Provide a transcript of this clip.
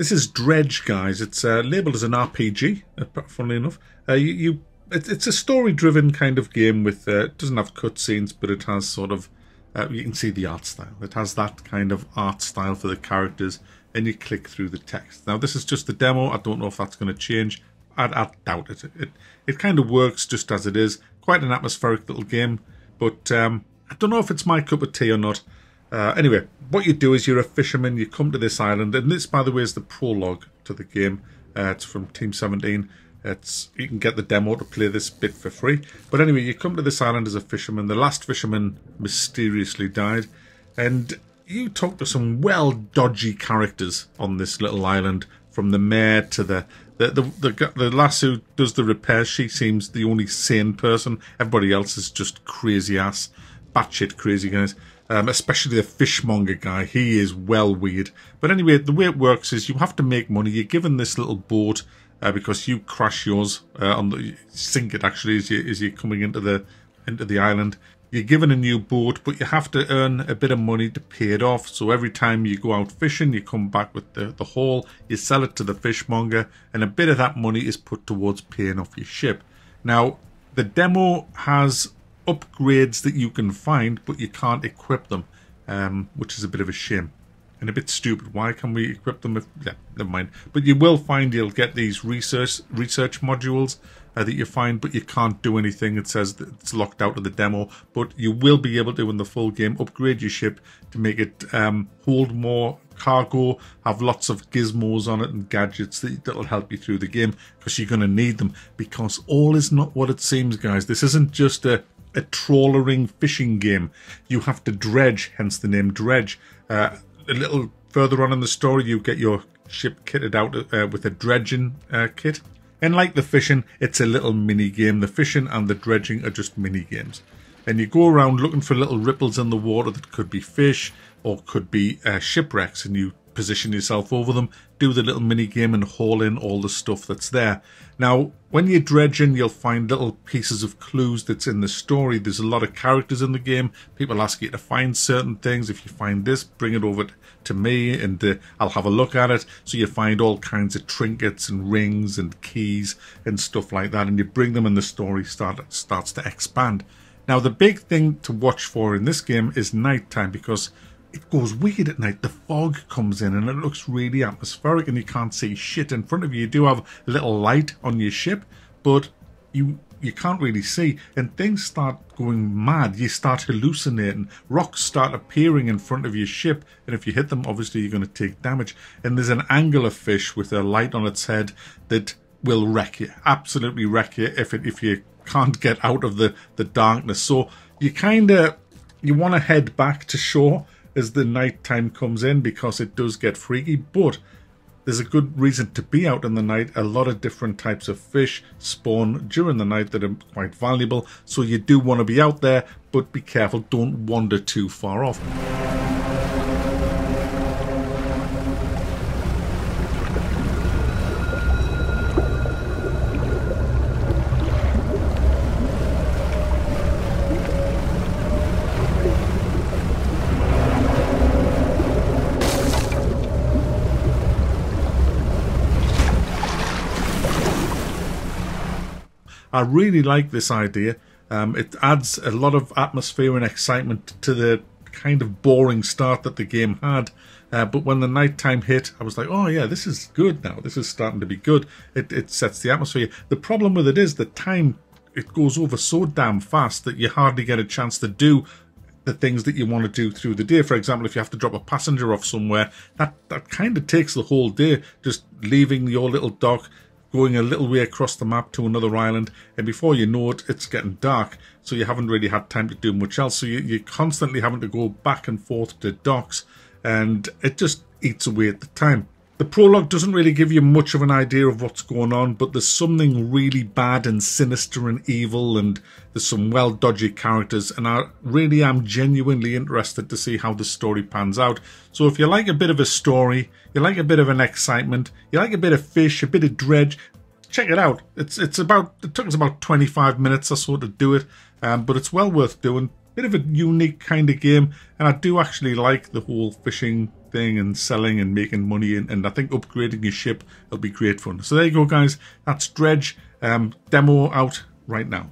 This is Dredge, guys. It's uh, labelled as an RPG, uh, funnily enough. Uh, you, you it, It's a story-driven kind of game with... Uh, it doesn't have cutscenes, but it has sort of... Uh, you can see the art style. It has that kind of art style for the characters, and you click through the text. Now, this is just the demo. I don't know if that's going to change. I, I doubt it. It, it kind of works just as it is. Quite an atmospheric little game, but um, I don't know if it's my cup of tea or not. Uh, anyway, what you do is you're a fisherman, you come to this island, and this, by the way, is the prologue to the game. Uh, it's from Team 17. It's You can get the demo to play this bit for free. But anyway, you come to this island as a fisherman. The last fisherman mysteriously died. And you talk to some well dodgy characters on this little island, from the mayor to the the the the, the lass who does the repairs. She seems the only sane person. Everybody else is just crazy ass, batshit crazy guys um, especially the fishmonger guy. He is well weird. But anyway, the way it works is you have to make money. You're given this little boat uh, because you crash yours uh, on the sink it actually as you you're coming into the into the island. You're given a new boat, but you have to earn a bit of money to pay it off. So every time you go out fishing, you come back with the, the haul, you sell it to the fishmonger, and a bit of that money is put towards paying off your ship. Now, the demo has upgrades that you can find, but you can't equip them, um, which is a bit of a shame and a bit stupid. Why can we equip them? If, yeah, never mind. But you will find you'll get these research research modules uh, that you find, but you can't do anything. It says it's locked out of the demo, but you will be able to in the full game upgrade your ship to make it um, hold more cargo, have lots of gizmos on it and gadgets that, that'll help you through the game because you're going to need them because all is not what it seems, guys. This isn't just a a trawlering fishing game. You have to dredge, hence the name Dredge. Uh, a little further on in the story, you get your ship kitted out uh, with a dredging uh, kit. And like the fishing, it's a little mini game. The fishing and the dredging are just mini games. And you go around looking for little ripples in the water that could be fish or could be uh, shipwrecks, and you position yourself over them, do the little mini game, and haul in all the stuff that's there. Now, when you're dredging, you'll find little pieces of clues that's in the story. There's a lot of characters in the game. People ask you to find certain things. If you find this, bring it over to me and uh, I'll have a look at it. So you find all kinds of trinkets and rings and keys and stuff like that. And you bring them and the story start, starts to expand. Now, the big thing to watch for in this game is nighttime because it goes weird at night. The fog comes in and it looks really atmospheric and you can't see shit in front of you. You do have a little light on your ship, but you you can't really see and things start going mad. You start hallucinating. Rocks start appearing in front of your ship and if you hit them, obviously you're going to take damage. And there's an anglerfish with a light on its head that will wreck you. Absolutely wreck you if it if you can't get out of the, the darkness. So you kind of you want to head back to shore as the night time comes in because it does get freaky, but there's a good reason to be out in the night. A lot of different types of fish spawn during the night that are quite valuable, so you do want to be out there, but be careful, don't wander too far off. I really like this idea. Um, it adds a lot of atmosphere and excitement to the kind of boring start that the game had. Uh, but when the nighttime hit, I was like, oh yeah, this is good now. This is starting to be good. It, it sets the atmosphere. The problem with it is the time, it goes over so damn fast that you hardly get a chance to do the things that you want to do through the day. For example, if you have to drop a passenger off somewhere, that, that kind of takes the whole day, just leaving your little dock, going a little way across the map to another island, and before you know it, it's getting dark, so you haven't really had time to do much else. So you, you're constantly having to go back and forth to docks, and it just eats away at the time. The prologue doesn't really give you much of an idea of what's going on, but there's something really bad and sinister and evil, and there's some well dodgy characters, and I really am genuinely interested to see how the story pans out. So if you like a bit of a story, you like a bit of an excitement, you like a bit of fish, a bit of dredge, check it out. It's it's about it took us about 25 minutes or so to do it, um, but it's well worth doing. bit of a unique kind of game, and I do actually like the whole fishing thing and selling and making money, and, and I think upgrading your ship will be great fun. So there you go, guys. That's Dredge um, demo out right now.